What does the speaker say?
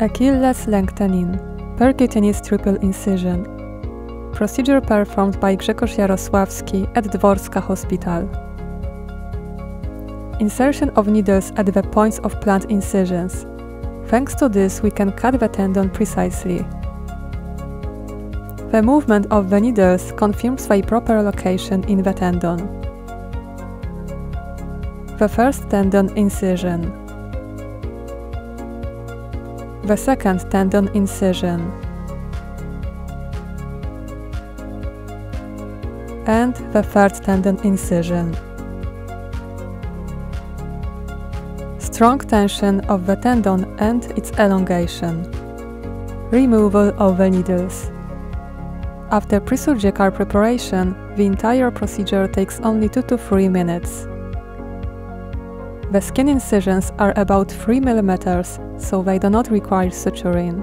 Achilles lengthening, percutaneous triple incision. Procedure performed by Grzegorz Jarosławski at Dworska Hospital. Insertion of needles at the points of planned incisions. Thanks to this, we can cut the tendon precisely. The movement of the needles confirms their proper location in the tendon. The first tendon incision the second tendon incision and the third tendon incision. Strong tension of the tendon and its elongation. Removal of the needles. After pre-surgical preparation, the entire procedure takes only 2 to 3 minutes. The skin incisions are about 3 mm, so they do not require suturing.